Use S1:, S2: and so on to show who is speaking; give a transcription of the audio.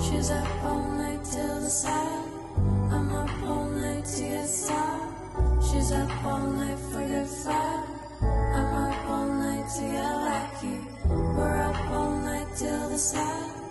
S1: She's up all night till the sun. I'm up all night to get some. She's up all night for good fun. I'm up all night to get lucky. We're up all night till the sun.